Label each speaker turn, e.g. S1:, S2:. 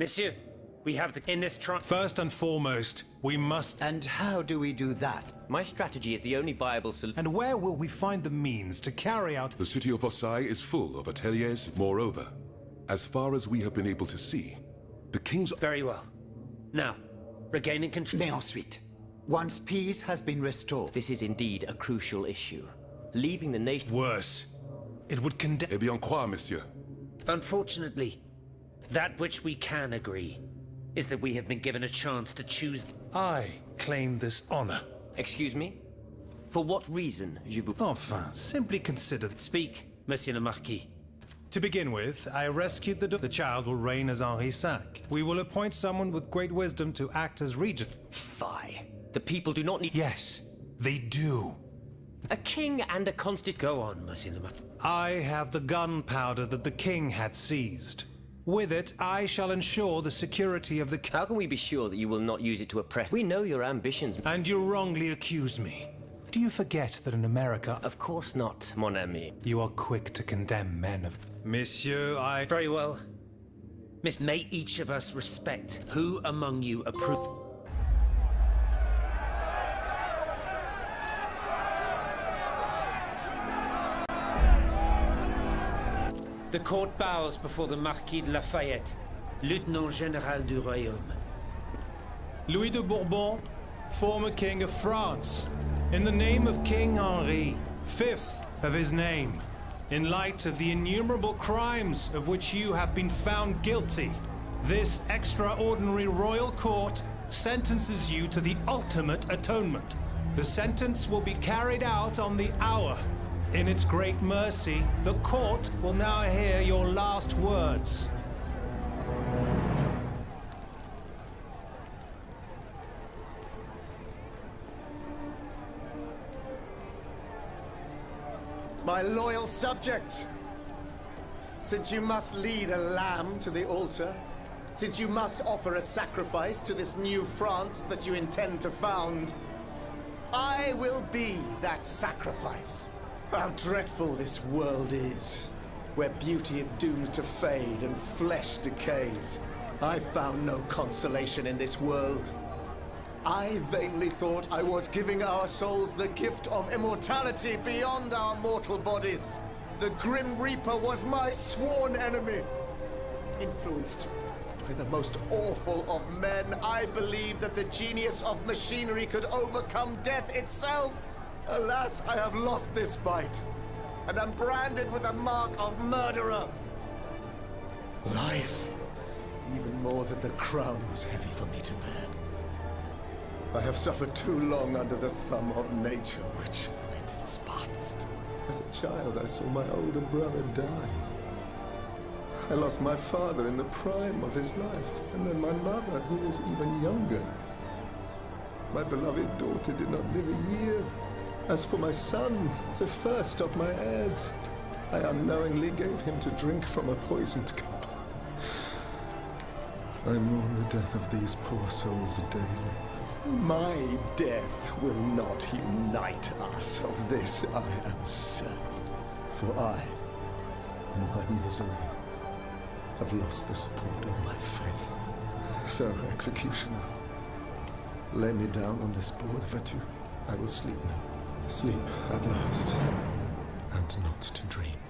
S1: Monsieur, we have the in this trunk.
S2: First and foremost, we must.
S3: And how do we do that?
S4: My strategy is the only viable solution.
S2: And where will we find the means to carry out.
S5: The city of Versailles is full of ateliers. Moreover, as far as we have been able to see, the king's...
S1: Very well. Now, regaining control.
S3: Mais ensuite, once peace has been restored.
S4: This is indeed a crucial issue. Leaving the nation...
S2: Worse. It would condemn...
S5: Eh bien quoi, monsieur?
S1: Unfortunately, that which we can agree is that we have been given a chance to choose...
S2: I claim this honor.
S4: Excuse me? For what reason, je vous...
S2: Enfin, simply consider...
S1: Speak, Monsieur le Marquis.
S2: To begin with, I rescued the... The child will reign as Henri V. We will appoint someone with great wisdom to act as regent.
S4: Fie. The people do not need...
S2: Yes, they do.
S4: A king and a constit...
S1: Go on, Monsieur le Marquis.
S2: I have the gunpowder that the king had seized. With it, I shall ensure the security of the...
S4: How can we be sure that you will not use it to oppress... We know your ambitions.
S2: And you wrongly accuse me. Do you forget that in America...
S4: Of course not, mon ami.
S2: You are quick to condemn men of... Monsieur, I...
S1: Very well. Miss, may each of us respect who among you approve... The court bows before the Marquis de Lafayette, Lieutenant Général du Royaume.
S2: Louis de Bourbon, former King of France, in the name of King Henri, fifth of his name, in light of the innumerable crimes of which you have been found guilty, this extraordinary royal court sentences you to the ultimate atonement. The sentence will be carried out on the hour. In its great mercy, the court will now hear your last words.
S6: My loyal subjects, since you must lead a lamb to the altar, since you must offer a sacrifice to this new France that you intend to found, I will be that sacrifice. How dreadful this world is, where beauty is doomed to fade and flesh decays. I found no consolation in this world. I vainly thought I was giving our souls the gift of immortality beyond our mortal bodies. The Grim Reaper was my sworn enemy. Influenced by the most awful of men, I believed that the genius of machinery could overcome death itself. Alas, I have lost this fight, and am branded with the mark of murderer. Life, even more than the crown, was heavy for me to bear. I have suffered too long under the thumb of nature, which I despised. As a child, I saw my older brother die. I lost my father in the prime of his life, and then my mother, who was even younger. My beloved daughter did not live a year. As for my son, the first of my heirs, I unknowingly gave him to drink from a poisoned cup. I mourn the death of these poor souls daily. My death will not unite us, of this I am certain. For I, in my misery, have lost the support of my faith. So, executioner, lay me down on this board, Vatu. I will sleep now. Sleep at last, and not to dream.